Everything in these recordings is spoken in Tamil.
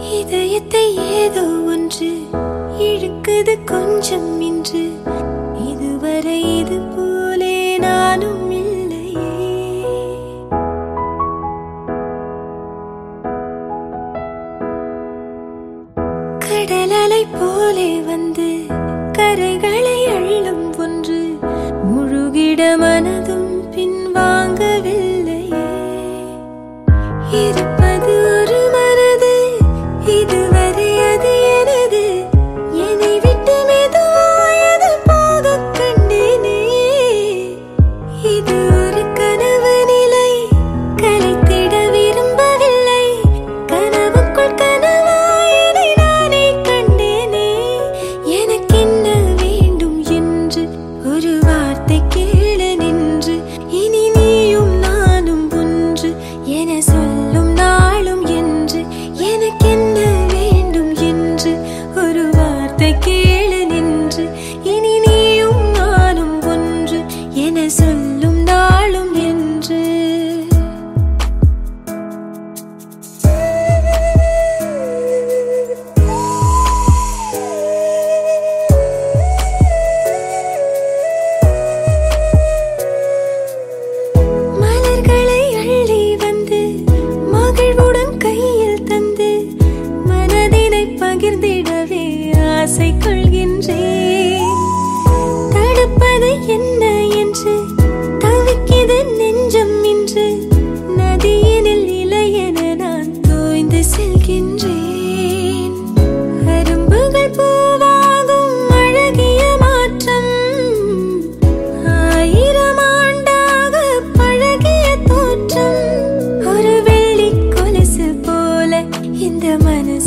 இதயத்தை ஏதோ ஒன்று இழுக்குது கொஞ்சம் இன்று. இதுவரை இது போலே நானும் இல்லையே. கடலலை போலே வந்து கரைகளை அள்ளும் ஒன்று. முழுகிட மனதும்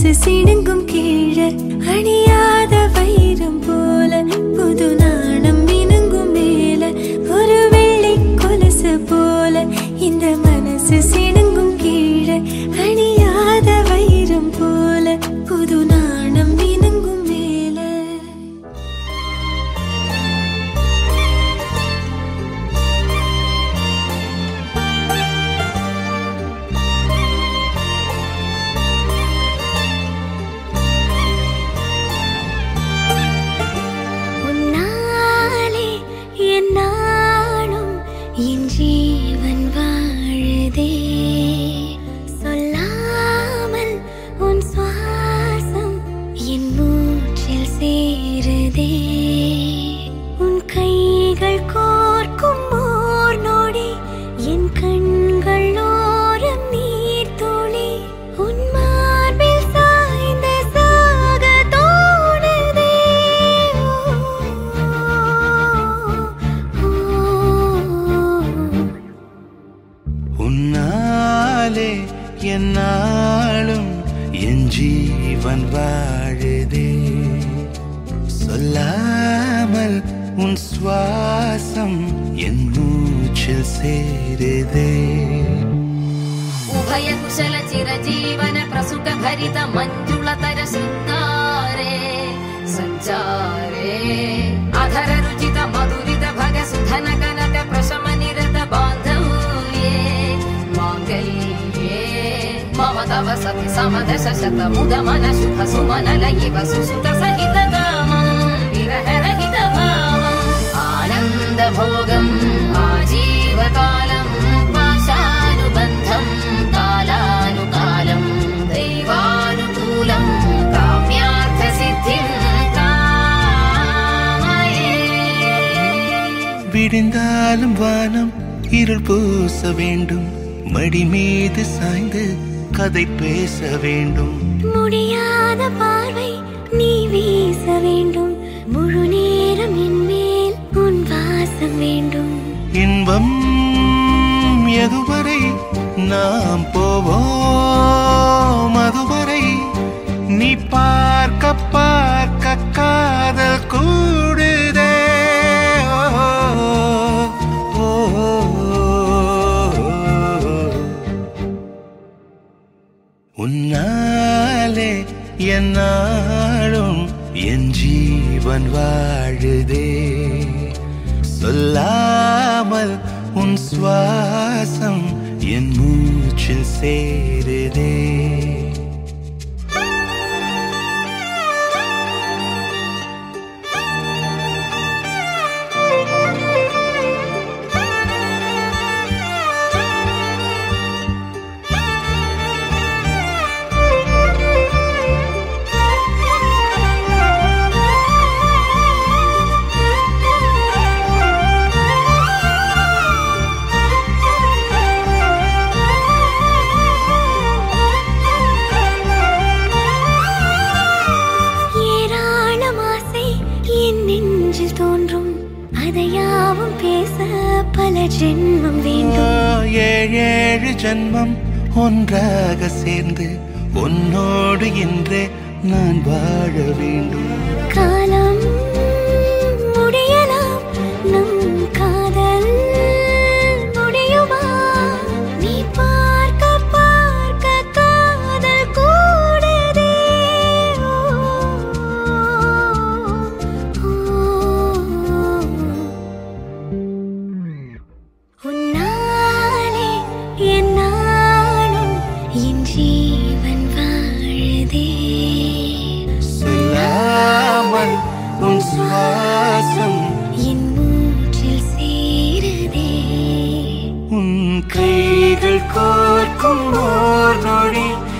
se sine என்னாலும் என் ஜீவன் வாழுதே சொல்லாமல் உன் சுவாசம் என் மூச்சில் சேருதே ഉഭയകുശല ചിരജീവന പ്രസുഖ ഭരിത മഞ്ജുള തര ശൃംഗാരേ സഞ്ചാരേ അധര രുചിത മധുരിത ഭഗ സുധന കനക പ്രശമന मद वसति समदशशत मुदमन शुभ सुमनलयिव सुसुत सहितकामम् विरहरहितभावम् आनन्दभोगम् आजीवकालम् पाशानुबन्धम् कालानुकालम् दैवानुकूलम् काम्यार्थसिद्धिम् விடிந்தாலும் வானம் இருள் பூச வேண்டும் மடிமீது சாய்ந்து கதை பேச வேண்டும். முடியாத பார்வை நீ வீச வேண்டும். முழு நேரம் என் மேல் உன் வாசம் வேண்டும். இன்பம் எதுவரை நாம் போவோம்? அதுவரை நீ பார்க்க பார்க்க காதல் கூடுதே உன்னாலே என்னாலும் என் ஜீவன் வாழுதே. சொல்லாமல் உன் சுவாசம் என் மூச்சில் சேருதே. ஜென்மம் ஒன்றாக சேர்ந்து உன்னோடு என்றே நான் வாழ வேண்டும். காலம் del corcumor norit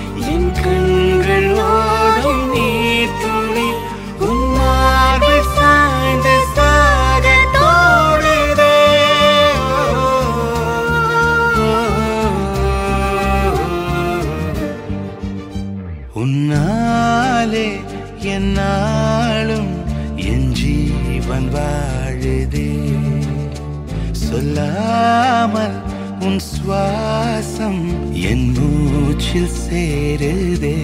சுவாசம் என் மூச்சில் சேருதே.